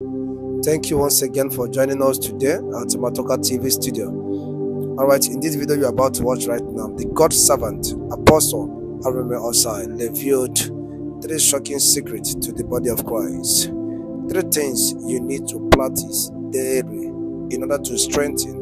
Thank you once again for joining us today at Matoka TV studio. Alright, in this video you're about to watch right now, the God servant, Apostle Arome Osayi, revealed three shocking secrets to the body of Christ. Three things you need to practice daily in order to strengthen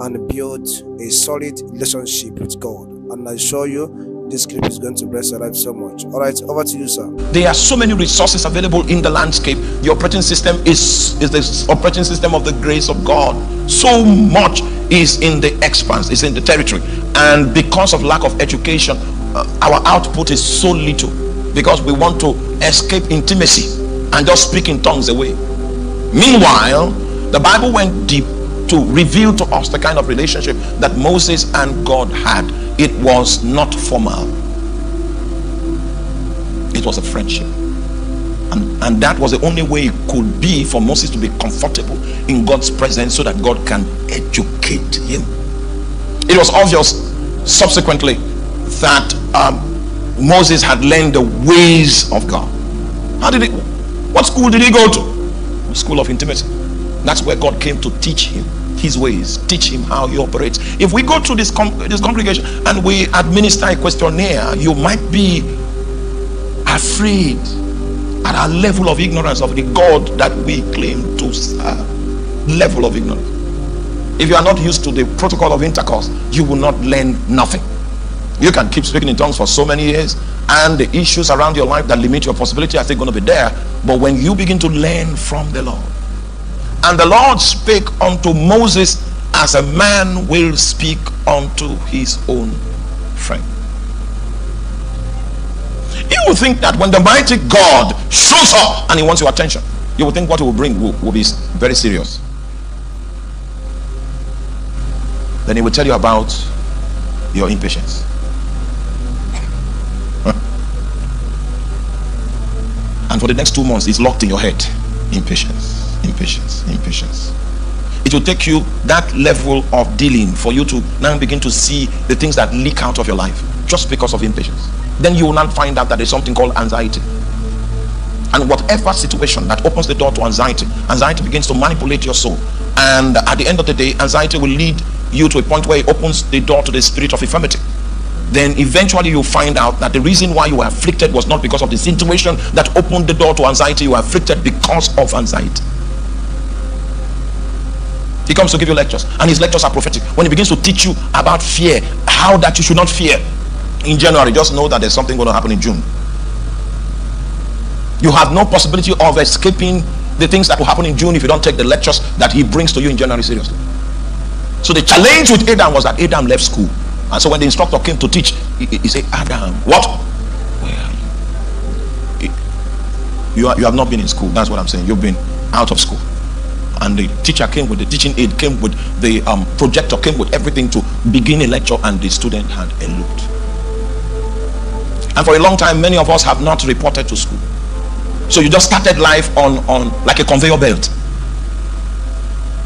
and build a solid relationship with God. And I assure you, this clip is going to bless your life so much. All right, over to you, sir. There are so many resources available in the landscape. The operating system is is the operating system of the grace of God. So much is in the expanse, is in the territory, and because of lack of education, uh, our output is so little because we want to escape intimacy and just speak in tongues away. Meanwhile, the Bible went deep to reveal to us the kind of relationship that Moses and God had. It was not formal, it was a friendship. And, and that was the only way it could be for Moses to be comfortable in God's presence so that God can educate him. It was obvious subsequently that um, Moses had learned the ways of God. How did he? What school did he go to? School of intimacy. That's where God came to teach him his ways, teach him how he operates. If we go through this, this congregation and we administer a questionnaire, you might be afraid at our level of ignorance of the God that we claim to serve. Level of ignorance. If you are not used to the protocol of intercourse, you will not learn nothing. You can keep speaking in tongues for so many years, and the issues around your life that limit your possibility are still going to be there. But when you begin to learn from the Lord, and the Lord spake unto Moses as a man will speak unto his own friend. You will think that when the mighty God shows up and he wants your attention, you will think what he will bring will, will be very serious. Then he will tell you about your impatience. And for the next two months, it's locked in your head. Impatience, impatience, impatience. It will take you that level of dealing for you to now begin to see the things that leak out of your life just because of impatience. Then you will not find out that there's something called anxiety. And whatever situation that opens the door to anxiety, anxiety begins to manipulate your soul. And at the end of the day, anxiety will lead you to a point where it opens the door to the spirit of infirmity then eventually you'll find out that the reason why you were afflicted was not because of the situation that opened the door to anxiety. You were afflicted because of anxiety. He comes to give you lectures, and his lectures are prophetic. When he begins to teach you about fear, how that you should not fear in January, just know that there's something going to happen in June. You have no possibility of escaping the things that will happen in June if you don't take the lectures that he brings to you in January seriously. So the challenge with Adam was that Adam left school. And so when the instructor came to teach, he, he said, Adam, what? Where are you? You, are, you have not been in school. That's what I'm saying. You've been out of school. And the teacher came with the teaching aid, came with the um, projector, came with everything to begin a lecture, and the student had eloped. And for a long time, many of us have not reported to school. So you just started life on, on like a conveyor belt.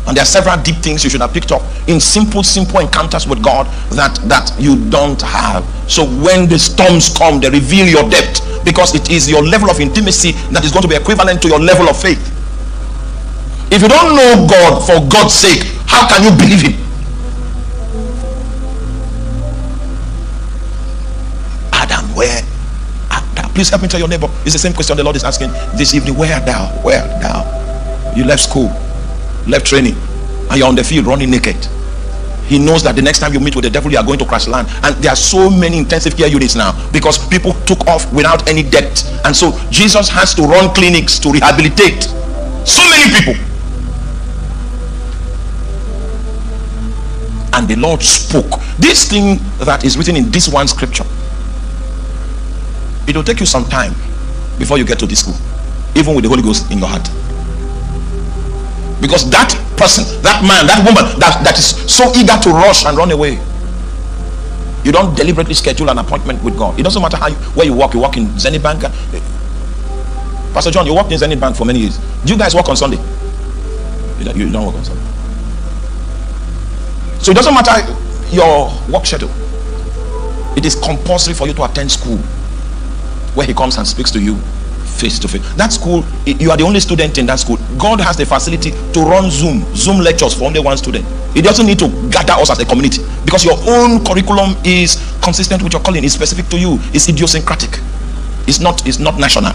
And there are several deep things you should have picked up in simple, simple encounters with God that, that you don't have. So when the storms come, they reveal your depth because it is your level of intimacy that is going to be equivalent to your level of faith. If you don't know God for God's sake, how can you believe Him? Adam, where? Please help me tell your neighbor. It's the same question the Lord is asking this evening. Where thou? Where thou? You left school left training and you're on the field running naked he knows that the next time you meet with the devil you are going to crash land and there are so many intensive care units now because people took off without any debt and so jesus has to run clinics to rehabilitate so many people and the lord spoke. This thing that is written in this one scripture it will take you some time before you get to this school even with the holy ghost in your heart. Because that person that man that woman that that is so eager to rush and run away you don't deliberately schedule an appointment with god. It doesn't matter how you, where you work. You work in zenith bank. Pastor john you worked in zenith bank for many years. Do you guys work on sunday? You don't, you don't work on sunday so it doesn't matter your work schedule it is compulsory for you to attend school where he comes and speaks to you face to face. That school, you are the only student in that school. God has the facility to run Zoom, Zoom lectures for only one student. He doesn't need to gather us as a community because your own curriculum is consistent with your calling. It's specific to you. It's idiosyncratic. It's not. It's not national.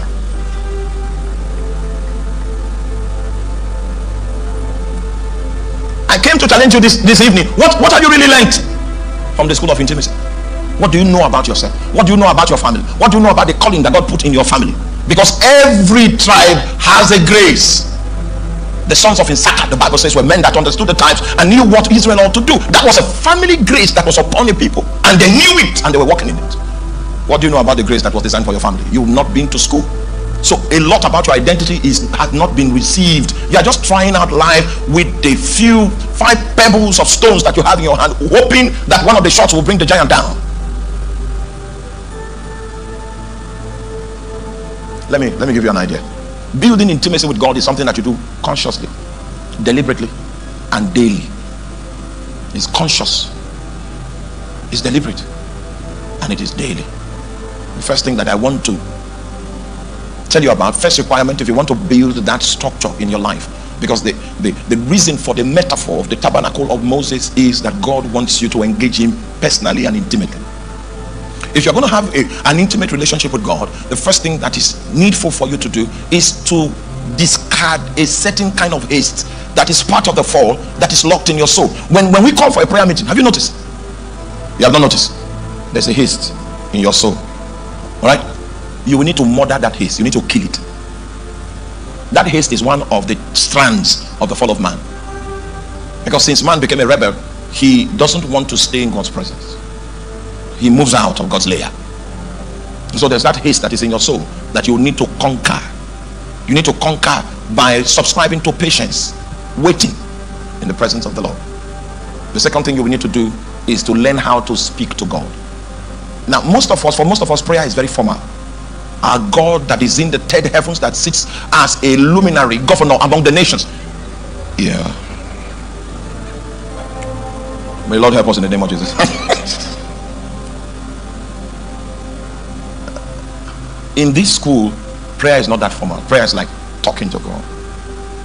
I came to challenge you this, this evening. What what have you really learned from the school of intimacy? What do you know about yourself? What do you know about your family? What do you know about the calling that God put in your family? Because every tribe has a grace. The sons of Issachar, the Bible says, were men that understood the times and knew what Israel ought to do. That was a family grace that was upon the people, and they knew it and they were walking in it. What do you know about the grace that was designed for your family? You've not been to school. So a lot about your identity is has not been received. You are just trying out life with the few five pebbles of stones that you have in your hand, hoping that one of the shots will bring the giant down. let me let me give you an idea. Building intimacy with god is something that you do consciously deliberately and daily. It's conscious. It's deliberate. And it is daily. The first thing that i want to tell you about first requirement if you want to build that structure in your life because the, the, the reason for the metaphor of the tabernacle of moses is that god wants you to engage him personally and intimately if you're going to have a, an intimate relationship with God, the first thing that is needful for you to do is to discard a certain kind of haste that is part of the fall that is locked in your soul. When, when we call for a prayer meeting, have you noticed? You have not noticed? There's a haste in your soul. All right? You will need to murder that haste, you need to kill it. That haste is one of the strands of the fall of man. Because since man became a rebel, he doesn't want to stay in God's presence he moves out of God's layer. So there's that haste that is in your soul that you need to conquer. You need to conquer by subscribing to patience, waiting in the presence of the Lord. The second thing you will need to do is to learn how to speak to God. Now, most of us, for most of us, prayer is very formal. Our God that is in the third heavens, that sits as a luminary governor among the nations. Yeah. May Lord help us in the name of Jesus. in this school, prayer is not that formal. Prayer is like talking to God.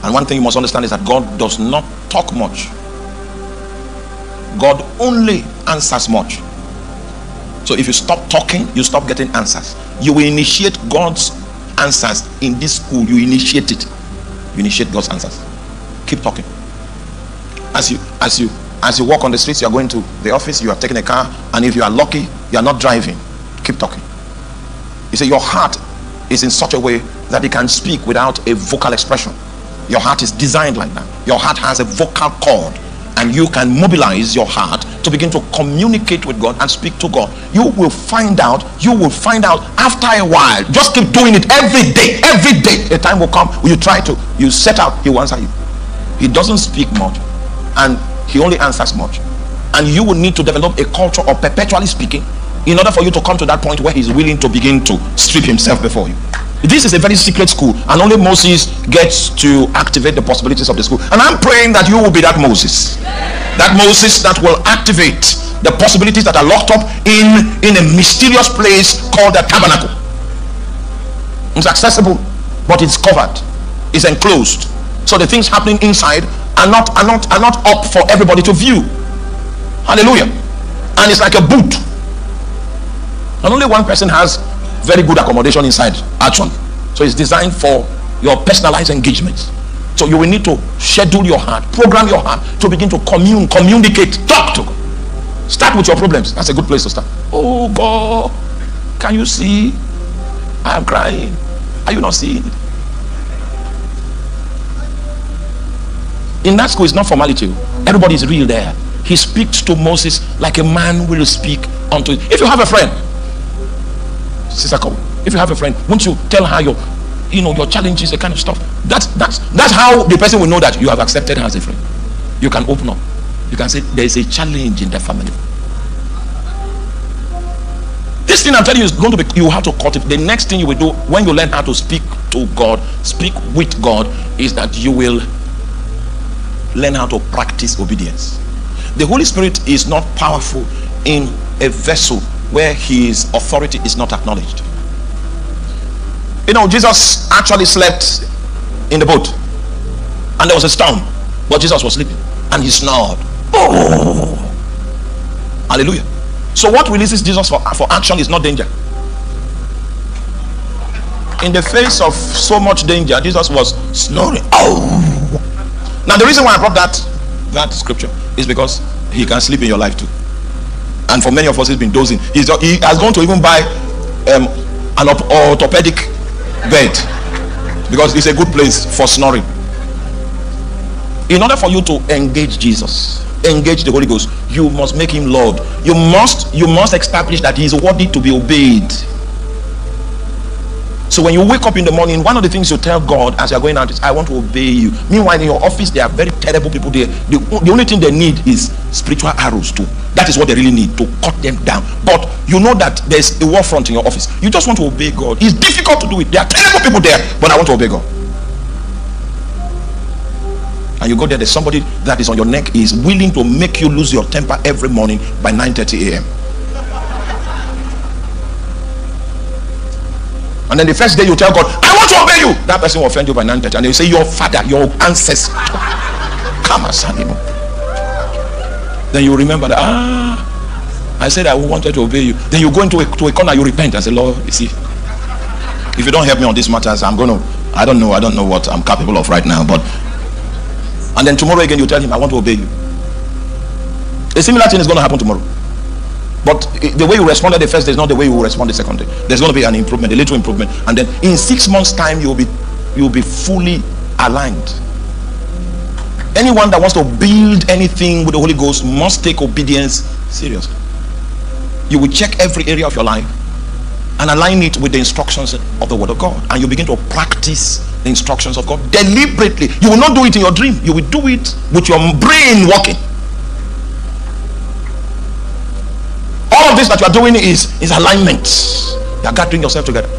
And one thing you must understand is that God does not talk much. God only answers much. So if you stop talking, you stop getting answers. You will initiate God's answers in this school. You initiate it. You initiate God's answers. Keep talking. As you as you as you walk on the streets, you are going to the office, you are taking a car, and if you are lucky, you are not driving. Keep talking. You see, your heart is in such a way that it can speak without a vocal expression. Your heart is designed like that. Your heart has a vocal cord, and you can mobilize your heart to begin to communicate with God and speak to God. You will find out, you will find out after a while. Just keep doing it every day, every day. A time will come when you try to, you set out, He will answer you. He doesn't speak much, and He only answers much. And you will need to develop a culture of perpetually speaking in order for you to come to that point where he's willing to begin to strip himself before you. This is a very secret school, and only Moses gets to activate the possibilities of the school. And I'm praying that you will be that Moses, that Moses that will activate the possibilities that are locked up in in a mysterious place called the tabernacle. It's accessible, but it's covered, it's enclosed. So the things happening inside are not are not are not up for everybody to view. Hallelujah. And it's like a boot and only one person has very good accommodation inside action. So it's designed for your personalized engagements. So you will need to schedule your heart, program your heart to begin to commune, communicate, talk to God. Start with your problems. That's a good place to start. Oh God, can you see? I am crying. Are you not seeing? In that school, it's not formality. Everybody is real there. He speaks to Moses like a man will speak unto. If you have a friend, Sister if you have a friend, won't you tell her your, you know, your challenges, the kind of stuff? That's that's that's how the person will know that you have accepted her as a friend. You can open up. You can say there is a challenge in the family. This thing I'm telling you is going to be you have to cut it. The next thing you will do when you learn how to speak to God, speak with God, is that you will learn how to practice obedience. The Holy Spirit is not powerful in a vessel where his authority is not acknowledged. You know, Jesus actually slept in the boat, and there was a storm, but Jesus was sleeping, and he snored. Oh, hallelujah! So, what releases Jesus for, for action is not danger. In the face of so much danger, Jesus was snoring. Oh, now the reason why I brought that that scripture is because he can sleep in your life too. And for many of us, he's been dozing. He's, he has gone to even buy um, an orthopedic bed because it's a good place for snoring. In order for you to engage Jesus, engage the Holy Ghost, you must make him Lord. You must you must establish that he is worthy to be obeyed. So when you wake up in the morning, one of the things you tell God as you're going out is, I want to obey you. Meanwhile, in your office, there are very terrible people there. The, the only thing they need is spiritual arrows too. That is what they really need to cut them down. But you know that there's a war front in your office. You just want to obey God. It's difficult to do it. There are terrible people there, but I want to obey God. And you go there, there's somebody that is on your neck is willing to make you lose your temper every morning by 9:30 a.m. And then the first day you tell God, I want to obey you. That person will offend you by 9:30. And they say, Your father, your ancestor. Come on, Then you remember that, ah, I said I wanted to obey you. Then you go into a, to a corner, you repent and say, Lord, you see, if you don't help me on these matters, I'm going to, I don't know, I don't know what I'm capable of right now. But, and then tomorrow again, you tell him, I want to obey you. A similar thing is going to happen tomorrow. But the way you responded the first day is not the way you will respond the second day. There's going to be an improvement, a little improvement, and then in six months' time, you'll be you'll be fully aligned. Anyone that wants to build anything with the Holy Ghost must take obedience seriously. You will check every area of your life and align it with the instructions of the Word of God, and you begin to practice the instructions of God deliberately. You will not do it in your dream. You will do it with your brain working. All of this that you are doing is is alignment. You are gathering yourself together.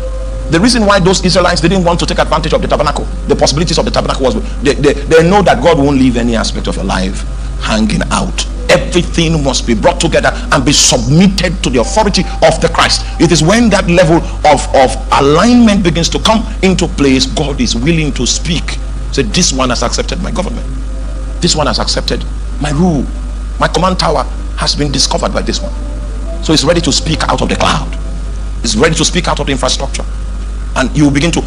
The reason why those israelites didn't want to take advantage of the tabernacle the possibilities of the tabernacle was they, they, they know that god won't leave any aspect of your life hanging out. Everything must be brought together and be submitted to the authority of the christ. It is when that level of of alignment begins to come into place god is willing to speak. Say this one has accepted my government. This one has accepted my rule. My command tower has been discovered by this one so he's ready to speak out of the cloud. He's ready to speak out of the infrastructure. And you begin to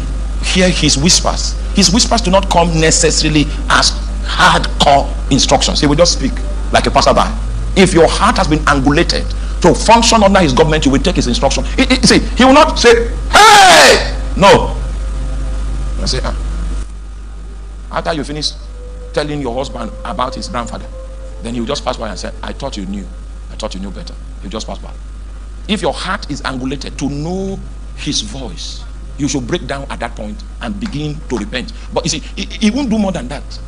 hear his whispers. His whispers do not come necessarily as hardcore instructions. He will just speak like a passerby. If your heart has been angulated to function under his government, you will take his instruction. He, he, see, he will not say, Hey! No. I say, ah. After you finish telling your husband about his grandfather, then he will just pass by and say, I thought you knew. I thought you knew better. You just pass by. If your heart is angulated to know his voice, you should break down at that point and begin to repent. But you see, he, he won't do more than that.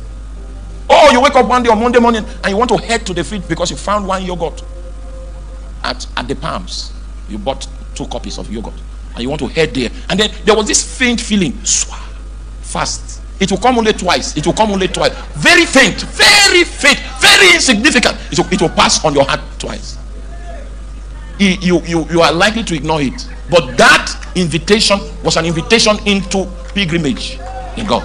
Oh, you wake up one day on Monday morning and you want to head to the fridge because you found one yogurt at, at the palms. You bought two copies of yogurt and you want to head there. And then there was this faint feeling, fast. It will come only twice. It will come only twice. Very faint, very faint, very insignificant. It will, it will pass on your heart twice you, you, you are likely to ignore it. But that invitation was an invitation into pilgrimage in God.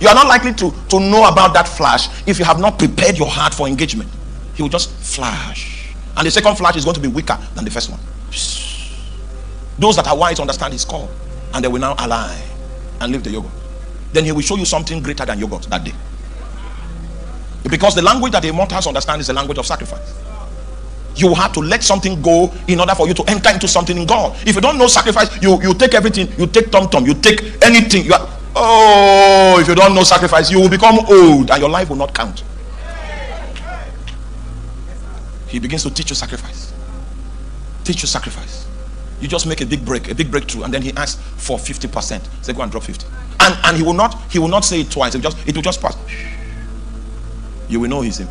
You are not likely to, to know about that flash if you have not prepared your heart for engagement. He will just flash. And the second flash is going to be weaker than the first one. Those that are wise understand his call. And they will now align and leave the yogurt. Then he will show you something greater than yogurt that day. Because the language that the immortals understand is the language of sacrifice you have to let something go in order for you to enter into something in God. If you don't know sacrifice, you, you take everything, you take tom tom, you take anything. You are, oh, if you don't know sacrifice, you will become old and your life will not count. He begins to teach you sacrifice. Teach you sacrifice. You just make a big break, a big breakthrough, and then he asks for 50%. Say, go and drop 50. And and he will not, he will not say it twice, it will just it will just pass. You will know he's him.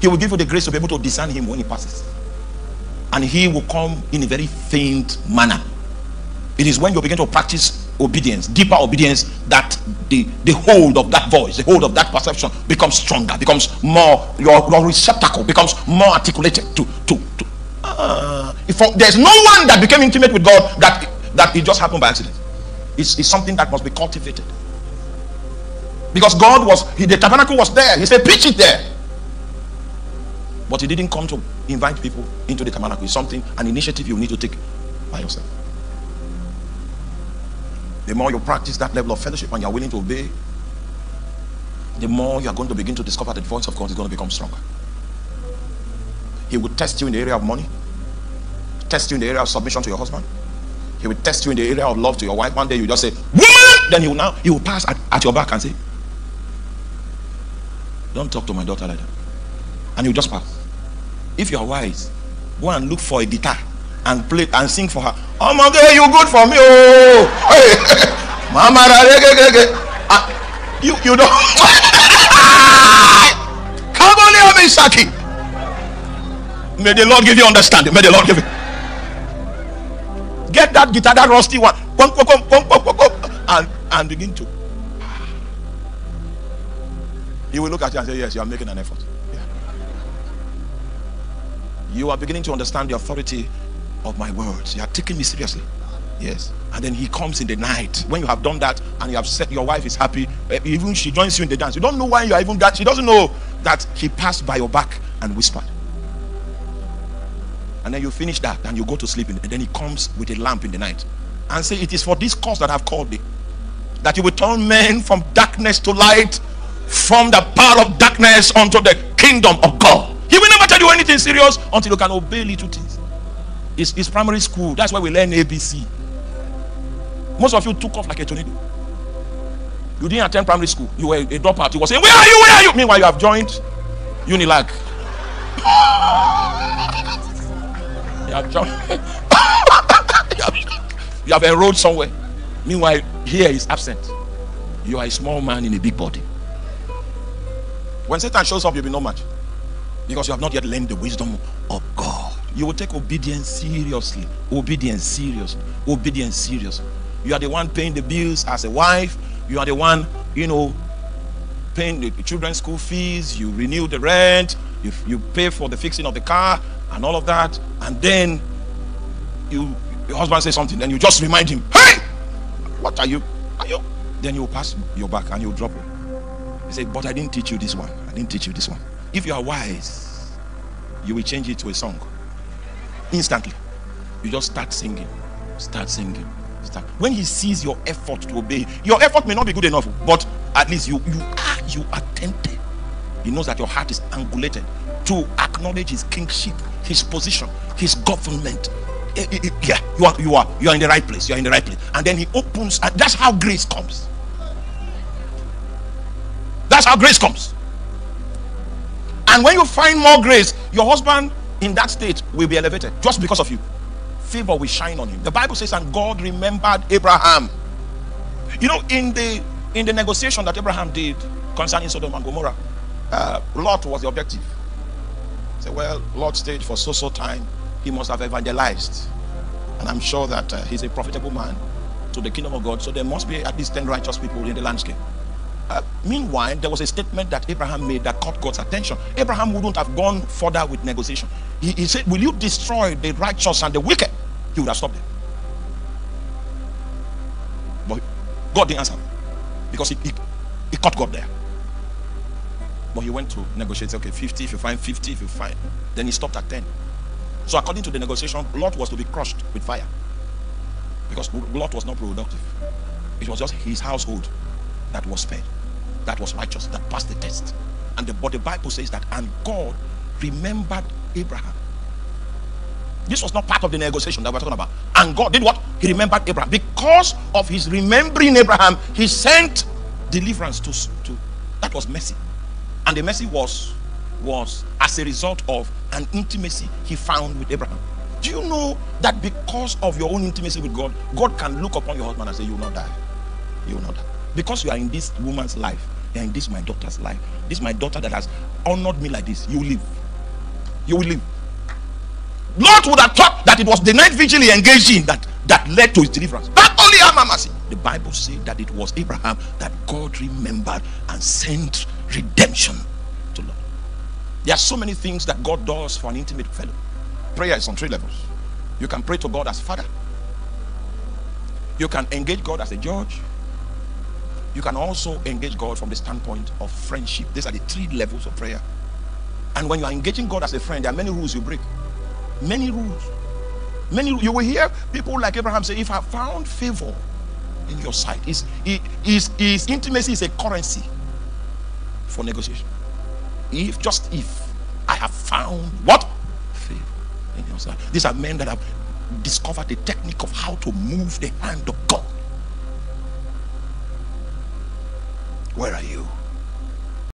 He will give you the grace to be able to discern him when he passes. And he will come in a very faint manner. It is when you begin to practice obedience, deeper obedience, that the, the hold of that voice, the hold of that perception becomes stronger, becomes more, your, your receptacle becomes more articulated to, to, to uh, if there's no one that became intimate with God that that it just happened by accident. It's, it's something that must be cultivated. Because God was, he, the tabernacle was there. He said, preach it there. But he didn't come to invite people into the tabernacle. It's something, an initiative you need to take by yourself. The more you practice that level of fellowship and you're willing to obey, the more you're going to begin to discover that the voice of God is going to become stronger. He will test you in the area of money, test you in the area of submission to your husband. He will test you in the area of love to your wife. One day you just say, Woman! Then he will now he will pass at, at your back and say, Don't talk to my daughter like that. And you just pass. If you are wise, go and look for a guitar and play it and sing for her. Oh my God, you good for me. Oh, hey. Mama, uh, you you don't. Come on, here, Saki. May the Lord give you understanding. May the Lord give you. Get that guitar, that rusty one, come, come, come, come, come, come, and and begin to. He will look at you and say, Yes, you are making an effort. You are beginning to understand the authority of my words. You are taking me seriously. Yes. And then he comes in the night. When you have done that and you have said your wife is happy, eh, even she joins you in the dance. You don't know why you are even that. She doesn't know that he passed by your back and whispered. And then you finish that and you go to sleep. and then he comes with a lamp in the night and say, It is for this cause that I've called thee. That you will turn men from darkness to light, from the power of darkness unto the kingdom of God. You anything serious until you can obey little things. It's, it's primary school. That's why we learn ABC. Most of you took off like a tornado. You didn't attend primary school. You were a dropout. You were saying, Where are you? Where are you? Meanwhile, you have joined Unilag. You have joined. you have enrolled somewhere. Meanwhile, here is absent. You are a small man in a big body. When Satan shows up, you'll be no match. Because you have not yet learned the wisdom of God. You will take obedience seriously. Obedience seriously. Obedience seriously. You are the one paying the bills as a wife. You are the one, you know, paying the children's school fees. You renew the rent. You, you pay for the fixing of the car and all of that. And then you, your husband says something. Then you just remind him, hey, what are you? Are you? Then you pass your back and you drop it. He said, but I didn't teach you this one. I didn't teach you this one. If you are wise, you will change it to a song instantly. You just start singing. Start singing. Start. When he sees your effort to obey, your effort may not be good enough, but at least you you are you attempted. He knows that your heart is angulated to acknowledge his kingship, his position, his government. Eh, eh, eh, yeah, you are you are you are in the right place. You are in the right place. And then he opens, and that's how grace comes. That's how grace comes. And when you find more grace, your husband in that state will be elevated just because of you. Favor will shine on him. The Bible says, and God remembered Abraham. You know, in the in the negotiation that Abraham did concerning Sodom and Gomorrah, uh, Lot was the objective. Say, well, Lot stayed for so so time. He must have evangelized, and I'm sure that uh, he's a profitable man to the kingdom of God. So there must be at least ten righteous people in the landscape. Uh, meanwhile, there was a statement that Abraham made that caught God's attention. Abraham wouldn't have gone further with negotiation. He, he said, Will you destroy the righteous and the wicked? He would have stopped there. But God didn't answer because he, he, he caught God there. But he went to negotiate. Okay, 50 if you find 50 if you find. Then he stopped at 10. So according to the negotiation, Lot was to be crushed with fire. Because Lot was not productive. It was just his household that was spared that was righteous, that passed the test. And the, but the Bible says that, and God remembered Abraham. This was not part of the negotiation that we're talking about. And God did what? He remembered Abraham. Because of his remembering Abraham, he sent deliverance to, to that was mercy. And the mercy was was as a result of an intimacy he found with Abraham. Do you know that because of your own intimacy with God, God can look upon your husband and say, You will not die. You will not die. Because you are in this woman's life, and this my daughter's life. This my daughter that has honored me like this. You will live. You will live. Lot would have thought that it was the night vigil he engaged in that, that led to his deliverance. But only mercy. The Bible said that it was Abraham that God remembered and sent redemption to Lord. There are so many things that God does for an intimate fellow. Prayer is on three levels. You can pray to God as Father. You can engage God as a judge. You can also engage God from the standpoint of friendship. These are the three levels of prayer. And when you are engaging God as a friend, there are many rules you break. Many rules. Many you will hear people like Abraham say, If I found favor in your sight, is is is intimacy is a currency for negotiation. If just if I have found what favor in your sight. These are men that have discovered the technique of how to move the hand of God. Where are you?